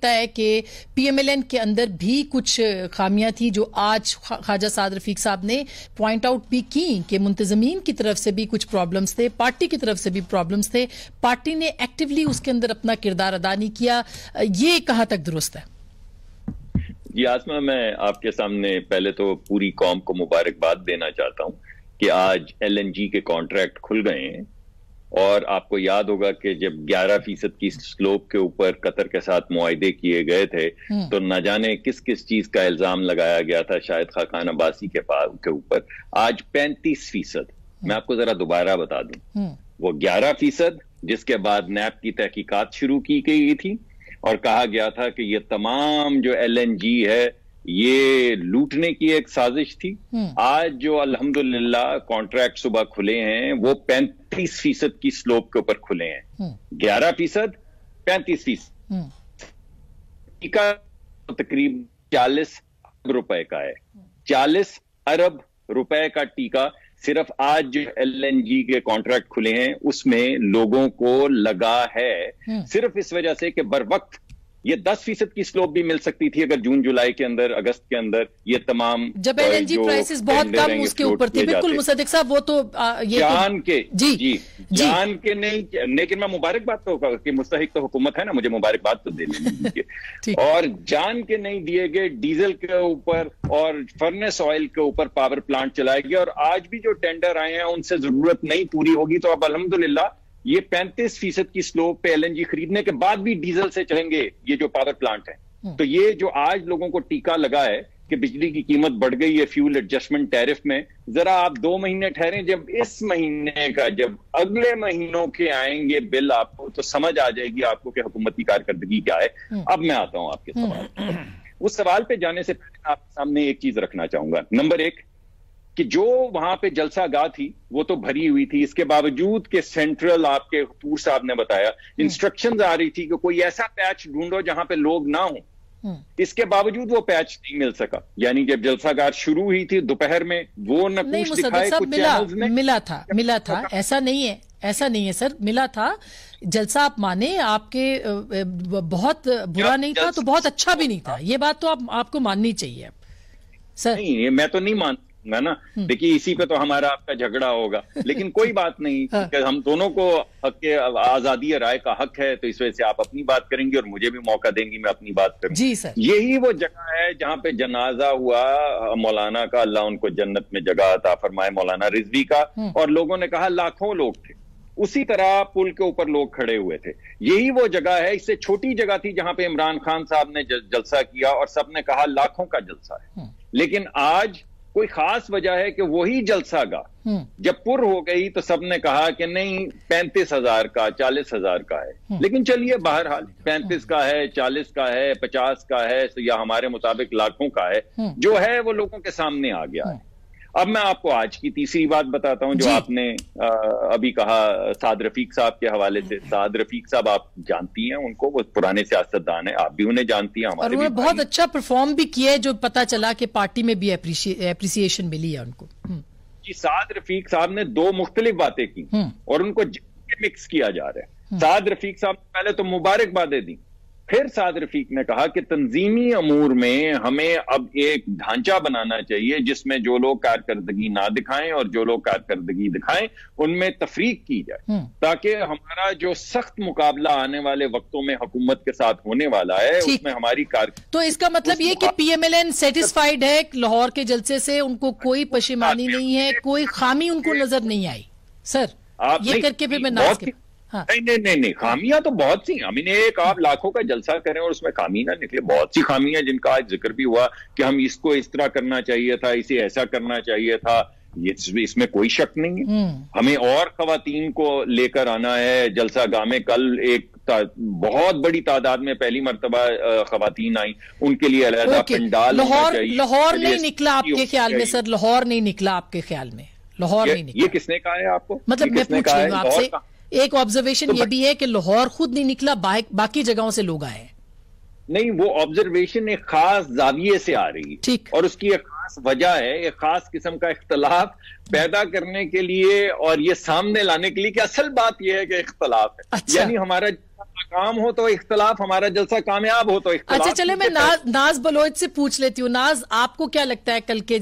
लगता है कि पीएमएलएन के अंदर भी कुछ खामियाँ थी जो आज ख्वाजा साद रफीक साहब ने पॉइंट आउट भी की कि मुंतजमीन की तरफ़ से भी कुछ प्रॉब्लम्स थे, पार्टी की तरफ़ से भी प्रॉब्लम्स थे। पार्टी ने एक्टिवली उसके अंदर अपना किरदार अदा नहीं किया। ये कहाँ तक दुरुस्त है? जी आसमा मैं आपके सामने पहले तो पूरी कौम को मुबारकबाद देना चाहता हूँ कि आज एलएनजी के कॉन्ट्रैक्ट खुल गए हैं। और आपको याद होगा कि जब 11 फ़ीसद की स्लोप के ऊपर कतर के साथ मुआदे किए गए थे हम्म। तो न जाने किस किस चीज़ का इल्ज़ाम लगाया गया था शायद खाकान अब्बासी के पास के ऊपर आज 35 फ़ीसद मैं हम्म। आपको जरा दोबारा बता दूँ हम्म। वो 11 फ़ीसद जिसके बाद नैप की तहकीकात शुरू की गई थी और कहा गया था कि ये तमाम जो एलएनजी है ये लूटने की एक साजिश थी हम्म। आज जो अल्हम्दुलिल्लाह कॉन्ट्रैक्ट सुबह खुले हैं वो पैंतीस फ़ीसद की स्लोप के ऊपर खुले हैं हम्म। ग्यारह फ़ीसद पैंतीस फ़ीसद हम्म। टीका तकरीब चालीस रुपए का है चालीस अरब रुपए का टीका सिर्फ़ आज जो एलएनजी के कॉन्ट्रैक्ट खुले हैं उसमें लोगों को लगा है सिर्फ़ इस वजह से कि बर वक्त ये दस फ़ीसद की स्लोप भी मिल सकती थी अगर जून जुलाई के अंदर अगस्त के अंदर ये तमाम जब एल एलएनजी प्राइसेस बहुत कम उसके ऊपर थे। बिल्कुल मुसदिक साहब वो तो आ, ये तो- जान तो, के जी जी जान के नहीं लेकिन मैं मुबारकबाद तो कि मुस्तक तो हुकूमत है ना मुझे मुबारकबाद तो दे लीजिए और जान के नहीं दिए गए डीजल के ऊपर और फर्नेस ऑयल के ऊपर पावर प्लांट चलाए गए और आज भी जो टेंडर आए हैं उनसे ज़रूरत नहीं पूरी होगी तो अब अलहमदुल्ला ये पैंतीस फ़ीसद की स्लोप पे एलएनजी खरीदने के बाद भी डीजल से चलेंगे ये जो पावर प्लांट है हम्म। तो ये जो आज लोगों को टीका लगा है कि बिजली की कीमत बढ़ गई है फ्यूल एडजस्टमेंट टैरिफ में जरा आप दो महीने ठहरे जब इस महीने का जब अगले महीनों के आएँगे बिल आपको तो समझ आ जाएगी आपको कि हुकूमत की कारकर्दगी क्या है हम्म। अब मैं आता हूँ आपके सवाल हम्म। उस सवाल पे जाने से पहले आपके सामने एक चीज़ रखना चाहूँगा नंबर एक कि जो वहाँ पे जलसा गा थी वो तो भरी हुई थी। इसके बावजूद के सेंट्रल आपके तूर साहब ने बताया इंस्ट्रक्शन हम्म। आ रही थी कि कोई ऐसा पैच ढूंढो जहाँ पे लोग ना हो। हम्म। इसके बावजूद वो पैच नहीं मिल सका। यानी जब जलसागार शुरू हुई थी दोपहर में वो न कुछ दिखाए कुछ मिला, मिला था मिला था। ऐसा नहीं है ऐसा नहीं है सर। मिला था। जलसा आप माने आपके बहुत बुरा नहीं था तो बहुत अच्छा भी नहीं था। ये बात तो आप आपको माननी चाहिए। सर नहीं मैं तो नहीं मानता है ना हम्म। देखिए इसी पे तो हमारा आपका झगड़ा होगा लेकिन कोई बात नहीं हाँ। हम दोनों को हक के आज़ादी राय का हक है तो इस वजह से आप अपनी बात करेंगे और मुझे भी मौका देंगी मैं अपनी बात करूँ जी सर यही वो जगह है जहाँ पे जनाजा हुआ मौलाना का अल्लाह उनको जन्नत में जगह था फरमाए मौलाना रिजवी का हम्म। और लोगों ने कहा लाखों लोग थे उसी तरह पुल के ऊपर लोग खड़े हुए थे यही वो जगह है इससे छोटी जगह थी जहाँ पे इमरान खान साहब ने जलसा किया और सबने कहा लाखों का जलसा है हम्म। लेकिन आज कोई खास वजह है कि वही जलसा गा हम्म। जब पुर हो गई तो सबने कहा कि नहीं पैंतीस हज़ार का चालीस हज़ार का है हम्म। लेकिन चलिए बहरहाल पैंतीस का है चालीस का है पचास का है या हमारे मुताबिक लाखों का है हम्म। जो है वो लोगों के सामने आ गया है अब मैं आपको आज की तीसरी बात बताता हूँ जो आपने आ, अभी कहा साद रफीक साहब के हवाले से साद रफीक साहब आप जानती हैं उनको वो पुराने सियासतदान है आप भी उन्हें जानती हैं हमारे और बहुत अच्छा परफॉर्म भी किया है जो पता चला कि पार्टी में भी अप्रिसिएशन मिली है उनको हम्म। जी साद रफीक साहब ने दो मुख्तलिफ़ बातें की हम्म। और उनको मिक्स किया जा रहा है हम्म। साद रफीक साहब ने पहले तो मुबारकबादें दी फिर साद रफीक ने कहा कि तंजीमी अमूर में हमें अब एक ढांचा बनाना चाहिए जिसमें जो लोग कारकर्दगी ना दिखाएँ और जो लोग कारकर्दगी दिखाएँ उनमें तफरीक की जाए। हम्म। ताकि हमारा जो सख्त मुकाबला आने वाले वक्तों में हुकूमत के साथ होने वाला है उसमें हमारी कार तो इसका मतलब ये कि पीएमएलएन सेटिस्फाइड है लाहौर के जलसे से उनको कोई पशेमानी नहीं है कोई खामी उनको नज़र नहीं आई। सर आप ये करके भी मैं नाज हाँ। नहीं नहीं नहीं नहीं खामियाँ तो बहुत सी इन्हें एक आप लाखों का जलसा करें और उसमें खामी ना निकले। बहुत सी खामियाँ जिनका आज ज़िक्र भी हुआ कि हम इसको इस तरह करना चाहिए था इसे ऐसा करना चाहिए था। ये इसमें कोई शक नहीं है। हम्म। हमें और खातन को लेकर आना है। जलसा गाह में कल एक बहुत बड़ी तादाद में पहली मरतबा खातन आई। उनके लिए अलहदा पंडाल लाहौर लाहौर नहीं निकला आपके ख्याल में सर? लाहौर नहीं निकला आपके ख्याल में। लाहौर नहीं निकला। ये किसने कहा है आपको? मतलब मैं पूछ रही हूँ आपसे। एक ऑब्जर्वेशन तो ये भी है कि लाहौर खुद नहीं निकला बाकी जगहों से लोग आए। नहीं वो ऑब्जर्वेशन एक खास जाविये से आ रही है। ठीक। और उसकी एक खास वजह है एक खास किस्म का इख्तलाफ पैदा करने के लिए और ये सामने लाने के लिए कि असल बात यह है कि इख्तलाफ है। अच्छा। यानी हमारा काम हो तो इख्तलाफ हमारा जलसा कामयाब हो तो अच्छा चले मैं नाज, नाज बलोच से पूछ लेती हूँ। नाज आपको क्या लगता है कल के